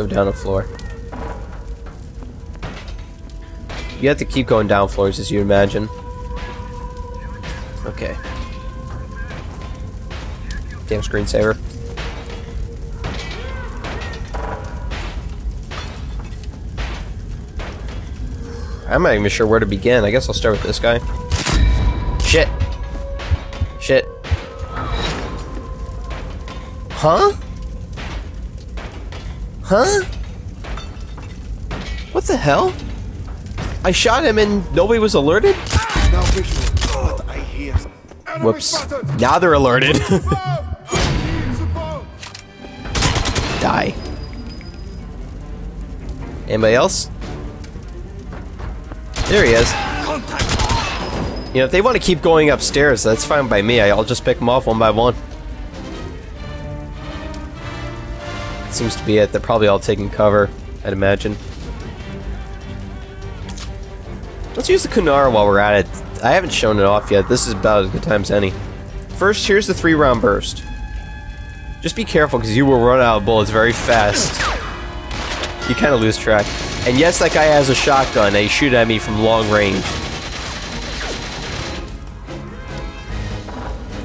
Go down a floor. You have to keep going down floors as you imagine. Okay. Damn screensaver. I'm not even sure where to begin. I guess I'll start with this guy. Shit. Shit. Huh? Huh? What the hell? I shot him and nobody was alerted? Now I hear. Whoops. Now they're alerted. Die. Anybody else? There he is. You know, if they want to keep going upstairs, that's fine by me. I'll just pick them off one by one. Seems to be it. They're probably all taking cover, I'd imagine. Let's use the Kunara while we're at it. I haven't shown it off yet. This is about as good time as any. First, here's the three round burst. Just be careful because you will run out of bullets very fast. You kind of lose track. And yes, that guy has a shotgun. He shoot at me from long range.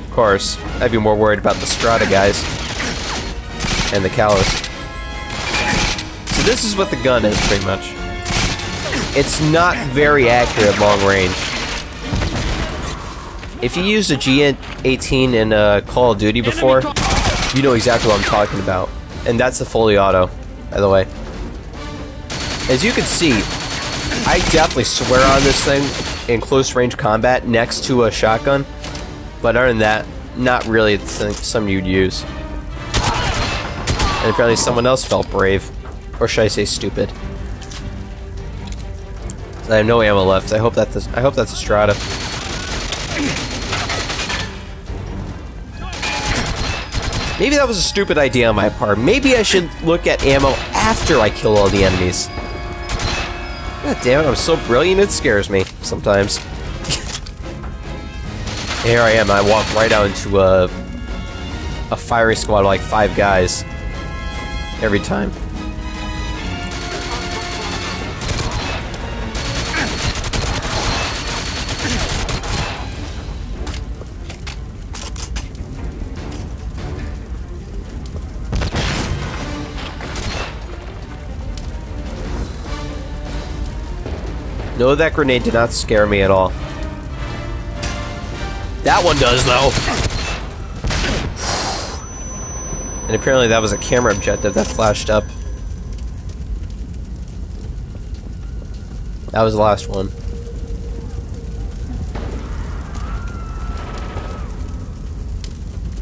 Of course, I'd be more worried about the Strata guys. And the Kalos. This is what the gun is, pretty much. It's not very accurate at long range. If you used a G18 in uh, Call of Duty before, you know exactly what I'm talking about. And that's the fully auto, by the way. As you can see, I definitely swear on this thing in close range combat next to a shotgun. But other than that, not really something you'd use. And apparently someone else felt brave. Or should I say stupid. I have no ammo left. I hope that's I hope that's a strata. Maybe that was a stupid idea on my part. Maybe I should look at ammo after I kill all the enemies. God damn it, I'm so brilliant it scares me sometimes. Here I am, I walk right out into a, a fiery squad of like five guys. Every time. No, that grenade did not scare me at all. That one does, though. And apparently that was a camera objective that flashed up. That was the last one.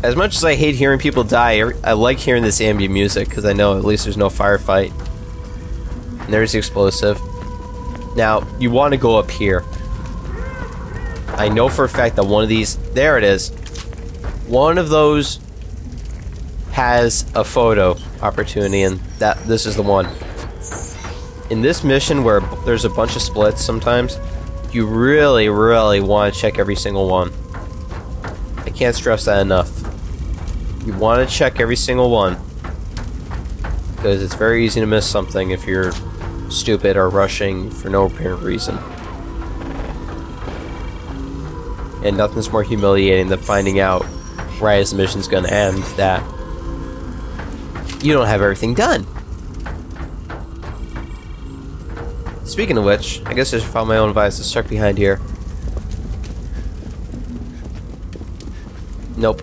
As much as I hate hearing people die, er, I like hearing this ambient music because I know at least there's no firefight. And there's the explosive. Now, you want to go up here. I know for a fact that one of these... There it is. One of those has a photo opportunity, and that this is the one. In this mission where there's a bunch of splits sometimes, you really, really want to check every single one. I can't stress that enough. You want to check every single one. Because it's very easy to miss something if you're stupid or rushing for no apparent reason. And nothing's more humiliating than finding out right as the mission's gonna end that you don't have everything done. Speaking of which, I guess I should follow my own advice. Stuck behind here. Nope.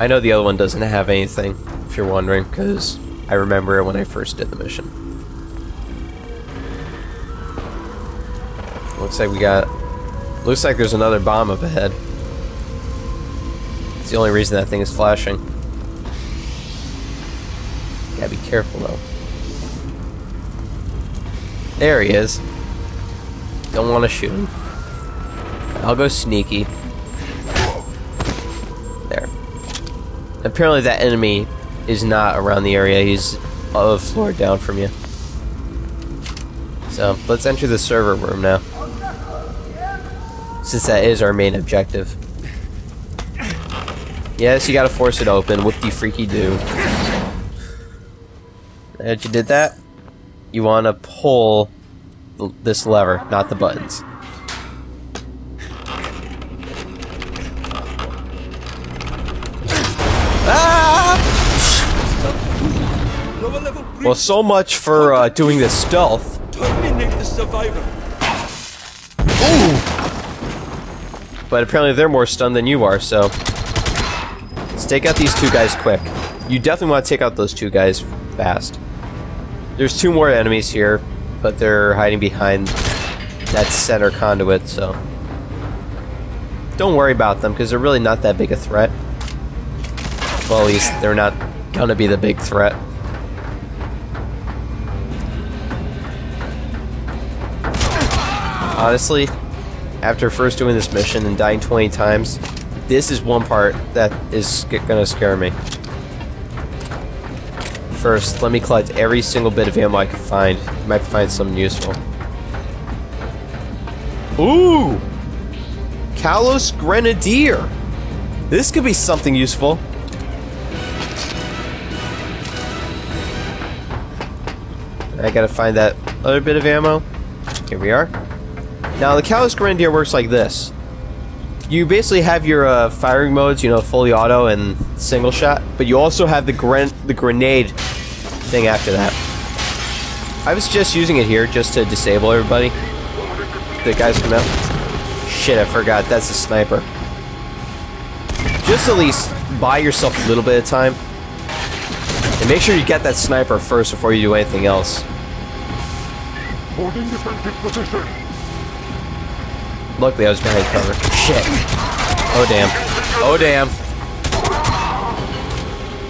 I know the other one doesn't have anything, if you're wondering, because I remember when I first did the mission. Looks like we got... Looks like there's another bomb up ahead. It's the only reason that thing is flashing. Gotta be careful, though. There he is. Don't want to shoot him. I'll go sneaky. Apparently that enemy is not around the area. He's a floor down from you. So let's enter the server room now. Since that is our main objective. Yes, you gotta force it open. Whoop de freaky do. As you did that, you wanna pull this lever, not the buttons. Well, so much for uh, doing this stealth. Terminate the survivor. But apparently they're more stunned than you are, so... Let's take out these two guys quick. You definitely want to take out those two guys fast. There's two more enemies here, but they're hiding behind that center conduit, so... Don't worry about them, because they're really not that big a threat. Well, at least they're not gonna be the big threat. Honestly, after first doing this mission and dying 20 times, this is one part that is gonna scare me. First, let me collect every single bit of ammo I can find. Might find something useful. Ooh! Kalos Grenadier! This could be something useful. I gotta find that other bit of ammo. Here we are. Now, the Kalos Grenadier works like this. You basically have your uh, firing modes, you know, fully auto and single shot, but you also have the gren the grenade thing after that. I was just using it here just to disable everybody. The guys come out. Shit, I forgot. That's a sniper. Just at least buy yourself a little bit of time. And make sure you get that sniper first before you do anything else. Holding position. Luckily, I was behind cover. Shit. Oh, damn. Oh, damn.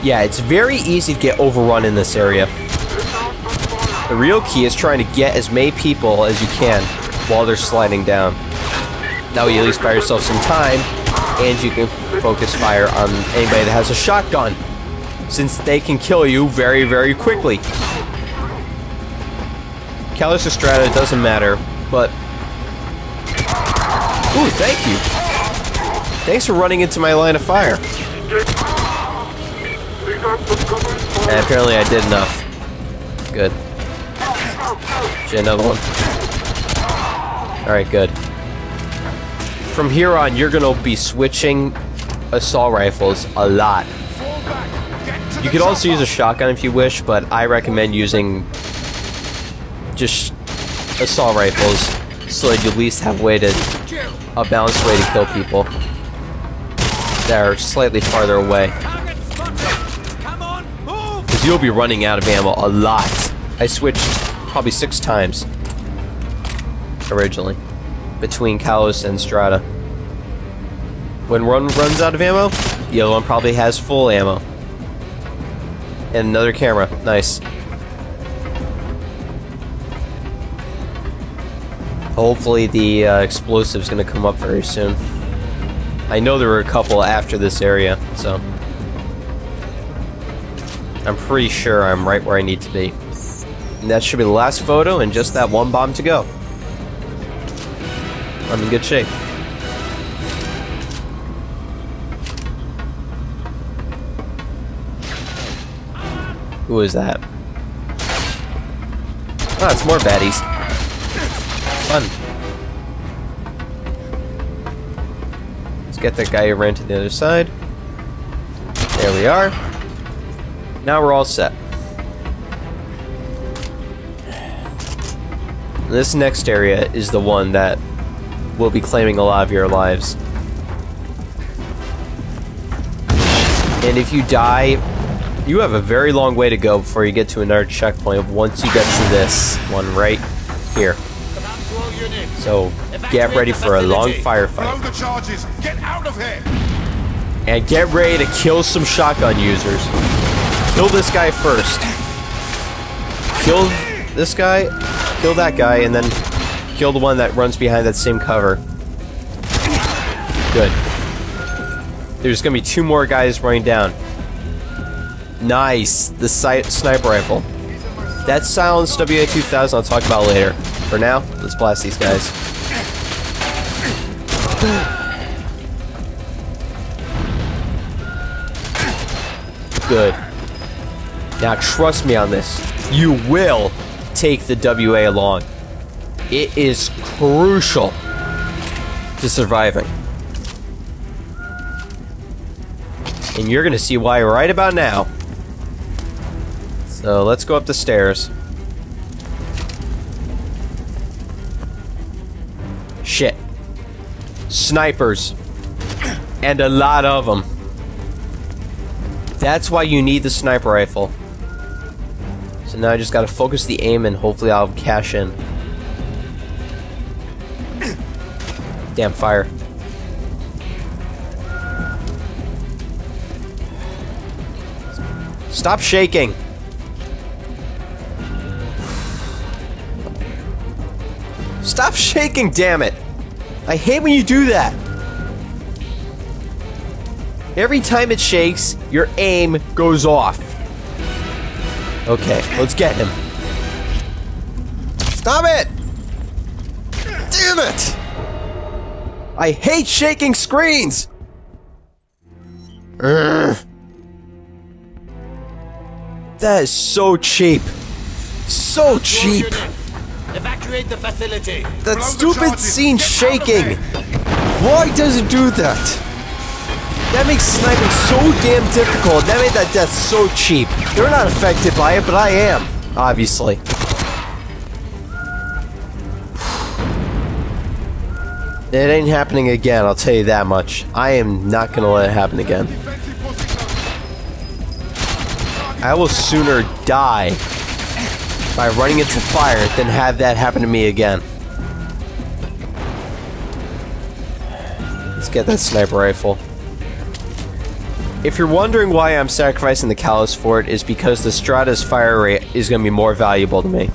Yeah, it's very easy to get overrun in this area. The real key is trying to get as many people as you can while they're sliding down. That way you at least buy yourself some time, and you can focus fire on anybody that has a shotgun, since they can kill you very, very quickly. Kalos Estrada doesn't matter, but Ooh, thank you. Thanks for running into my line of fire. And apparently I did enough. Good. Shit, another one. Alright, good. From here on, you're gonna be switching assault rifles a lot. You could also use a shotgun if you wish, but I recommend using just assault rifles so that you at least have way to a balanced way to kill people that are slightly farther away. Because you'll be running out of ammo a lot. I switched probably six times originally between Kalos and Strata. When one runs out of ammo, the other one probably has full ammo. And another camera. Nice. Hopefully the uh, explosive's gonna come up very soon. I know there were a couple after this area, so... I'm pretty sure I'm right where I need to be. And that should be the last photo and just that one bomb to go. I'm in good shape. Who is that? Ah, it's more baddies. Fun. Let's get that guy who ran to the other side. There we are. Now we're all set. This next area is the one that will be claiming a lot of your lives. And if you die, you have a very long way to go before you get to another checkpoint once you get to this one right here. So get ready for a long firefight. the charges. Get out of here. And get ready to kill some shotgun users. Kill this guy first. Kill this guy, kill that guy, and then kill the one that runs behind that same cover. Good. There's gonna be two more guys running down. Nice. The sight sniper rifle. That silenced WA-2000 I'll talk about later. For now, let's blast these guys. Good. Now trust me on this. You will take the WA along. It is crucial to surviving. And you're gonna see why right about now. So let's go up the stairs. Shit. Snipers. And a lot of them. That's why you need the sniper rifle. So now I just gotta focus the aim and hopefully I'll cash in. Damn fire. Stop shaking! Stop shaking, damn it! I hate when you do that! Every time it shakes, your aim goes off. Okay, let's get him. Stop it! Damn it! I hate shaking screens! Ugh. That is so cheap. So cheap. Evacuate the facility. That Blow stupid scene Get shaking. Why does it do that? That makes sniping so damn difficult. That made that death so cheap. They're not affected by it, but I am. Obviously. It ain't happening again, I'll tell you that much. I am not gonna let it happen again. I will sooner die by running into fire than have that happen to me again. Let's get that sniper rifle. If you're wondering why I'm sacrificing the Kalos for it, is because the Strata's fire rate is going to be more valuable to me.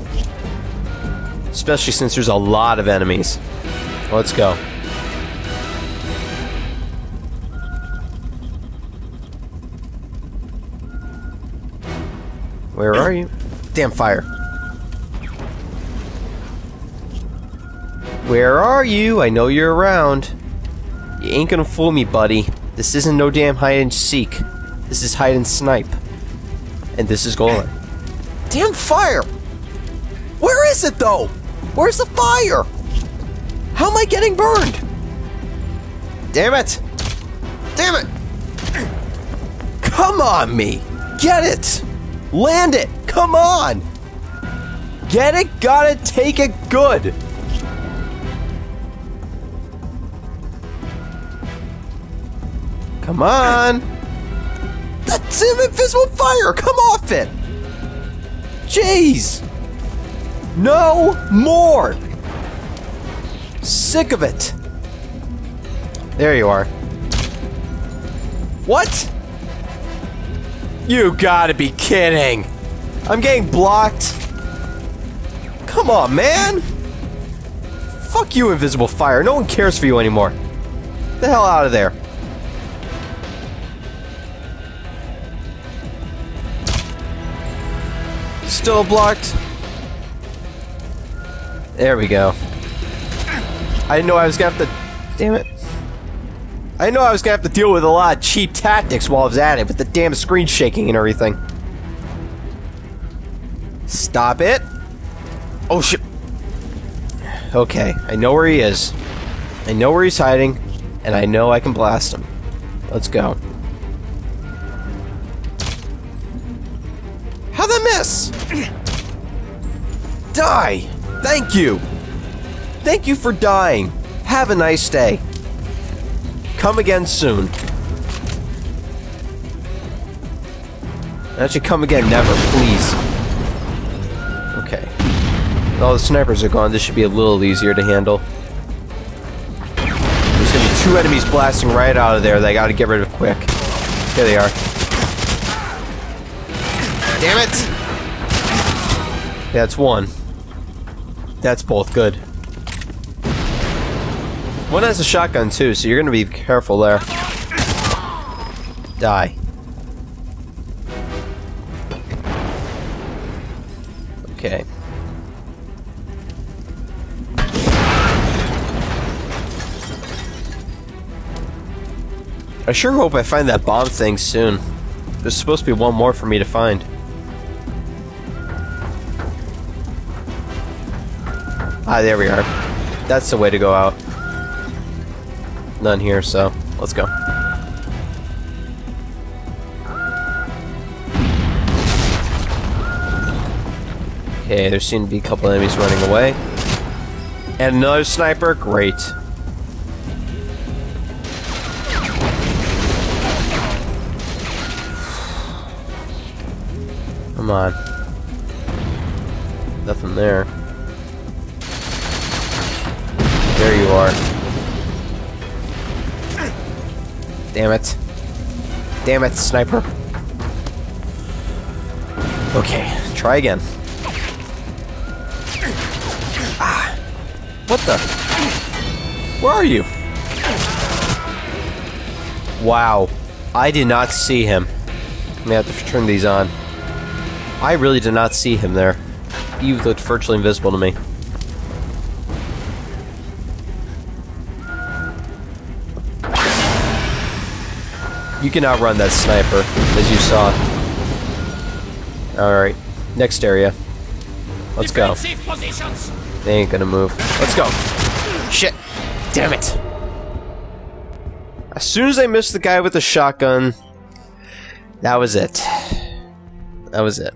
Especially since there's a lot of enemies. Let's go. Where are you? Damn fire. Where are you? I know you're around. You ain't gonna fool me, buddy. This isn't no damn hide and seek. This is hide and snipe. And this is Golan. Damn fire! Where is it though? Where's the fire? How am I getting burned? Damn it! Damn it! Come on, me! Get it! Land it! Come on! Get it, got it, take it, good! Come on! That's an invisible fire! Come off it! Jeez! No more! Sick of it! There you are. What? You gotta be kidding! I'm getting blocked! Come on, man! Fuck you, Invisible Fire. No one cares for you anymore. Get the hell out of there. Still blocked. There we go. I know I was gonna have to. Damn it. I know I was gonna have to deal with a lot of cheap tactics while I was at it, with the damn screen shaking and everything. Stop it. Oh shit. Okay, I know where he is. I know where he's hiding, and I know I can blast him. Let's go. Die! Thank you! Thank you for dying. Have a nice day. Come again soon. That should come again never, please. Okay. All the snipers are gone. This should be a little easier to handle. There's gonna be two enemies blasting right out of there that I gotta get rid of quick. Here they are. Damn it! That's one. That's both good. One has a shotgun too, so you're gonna be careful there. Die. Okay. I sure hope I find that bomb thing soon. There's supposed to be one more for me to find. Ah, there we are. That's the way to go out. None here, so let's go. Okay, there seem to be a couple enemies running away. And another sniper? Great. Come on. Nothing there. There you are. Damn it. Damn it, sniper. Okay, try again. Ah. What the? Where are you? Wow. I did not see him. I'm gonna have to turn these on. I really did not see him there. He looked virtually invisible to me. You can outrun that sniper, as you saw. Alright, next area. Let's go. They ain't gonna move. Let's go. Shit. Damn it. As soon as I missed the guy with the shotgun, that was it. That was it.